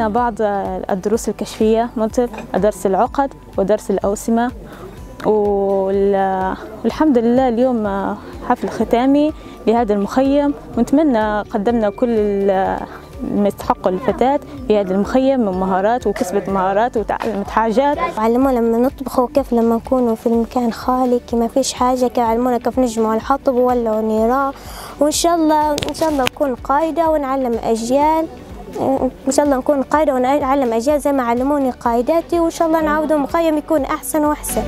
علمونا بعض الدروس الكشفية مثل درس العقد ودرس الأوسمة. والحمد لله اليوم حفل ختامي لهذا المخيم. ونتمنى قدمنا كل ما يستحقه الفتاة في هذا المخيم من مهارات وكسبت مهارات وتعلمت حاجات. علمونا لما نطبخ وكيف لما نكونوا في المكان خالي كي ما فيش حاجة كي علمونا كيف نجمعوا الحطب وولعوا نيران وإن شاء الله إن شاء الله نكون قايدة ونعلم أجيال. إن شاء الله نكون قايدة ونعلم أجيال زي ما علموني قايداتي وإن شاء الله نعاودوا مخيم يكون أحسن وأحسن.